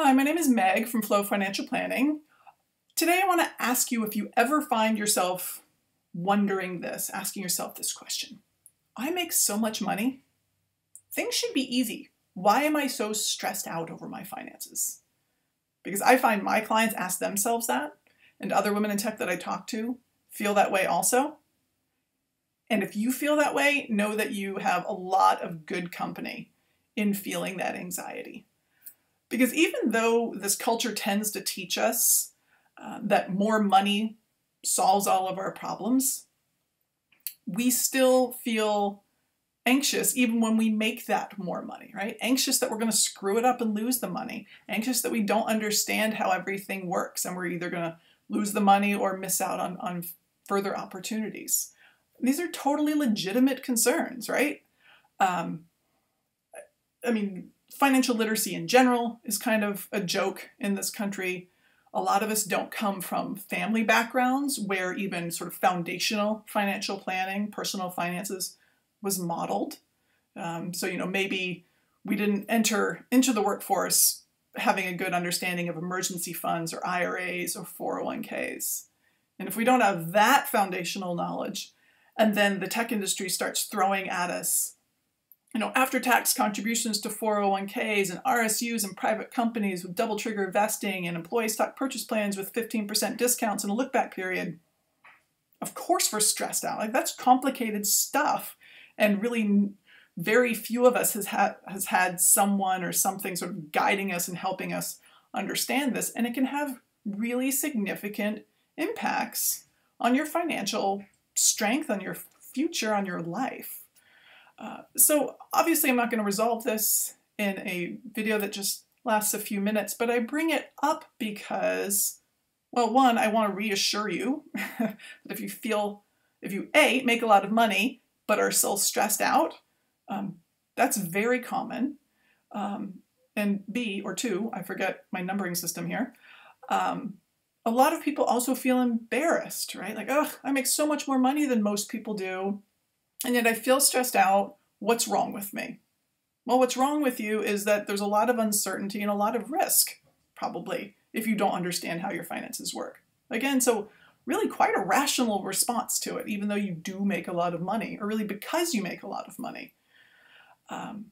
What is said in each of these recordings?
Hi, my name is Meg from Flow Financial Planning. Today I want to ask you if you ever find yourself wondering this, asking yourself this question. I make so much money. Things should be easy. Why am I so stressed out over my finances? Because I find my clients ask themselves that, and other women in tech that I talk to feel that way also. And if you feel that way, know that you have a lot of good company in feeling that anxiety. Because even though this culture tends to teach us uh, that more money solves all of our problems, we still feel anxious even when we make that more money, right? Anxious that we're going to screw it up and lose the money. Anxious that we don't understand how everything works and we're either going to lose the money or miss out on, on further opportunities. These are totally legitimate concerns, right? Um, I mean, financial literacy in general is kind of a joke in this country. A lot of us don't come from family backgrounds where even sort of foundational financial planning, personal finances was modeled. Um, so, you know, maybe we didn't enter into the workforce having a good understanding of emergency funds or IRAs or 401ks. And if we don't have that foundational knowledge, and then the tech industry starts throwing at us you know, after tax contributions to 401ks and RSUs and private companies with double trigger vesting and employee stock purchase plans with 15% discounts and a look back period. Of course, we're stressed out. Like, that's complicated stuff. And really, very few of us has had, has had someone or something sort of guiding us and helping us understand this. And it can have really significant impacts on your financial strength, on your future, on your life. Uh, so obviously I'm not going to resolve this in a video that just lasts a few minutes, but I bring it up because, well, one, I want to reassure you that if you feel, if you A, make a lot of money, but are still stressed out, um, that's very common. Um, and B, or two, I forget my numbering system here, um, a lot of people also feel embarrassed, right? Like, oh, I make so much more money than most people do. And yet I feel stressed out. What's wrong with me? Well, what's wrong with you is that there's a lot of uncertainty and a lot of risk, probably, if you don't understand how your finances work. Again, so really quite a rational response to it, even though you do make a lot of money, or really because you make a lot of money. Um,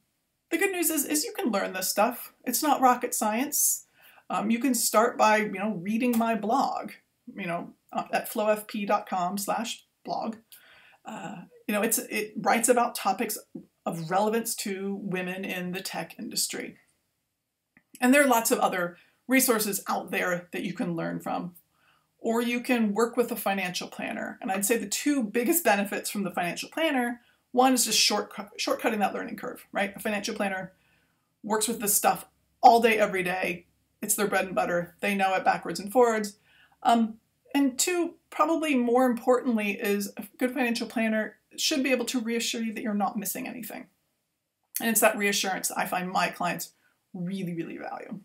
the good news is, is you can learn this stuff. It's not rocket science. Um, you can start by, you know, reading my blog, you know, uh, at flowfp.com slash blog. Uh, you know, it's it writes about topics of relevance to women in the tech industry. And there are lots of other resources out there that you can learn from. Or you can work with a financial planner. And I'd say the two biggest benefits from the financial planner one is just short, shortcutting that learning curve, right? A financial planner works with this stuff all day, every day. It's their bread and butter. They know it backwards and forwards. Um, and two, probably more importantly, is a good financial planner should be able to reassure you that you're not missing anything. And it's that reassurance I find my clients really, really value.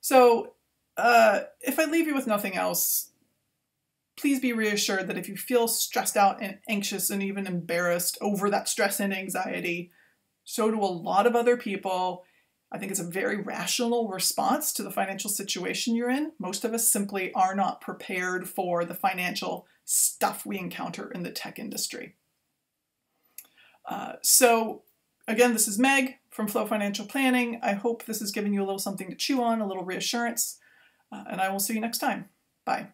So, uh, if I leave you with nothing else, please be reassured that if you feel stressed out and anxious and even embarrassed over that stress and anxiety, so do a lot of other people. I think it's a very rational response to the financial situation you're in. Most of us simply are not prepared for the financial stuff we encounter in the tech industry. Uh, so again, this is Meg from Flow Financial Planning. I hope this has given you a little something to chew on, a little reassurance, uh, and I will see you next time. Bye.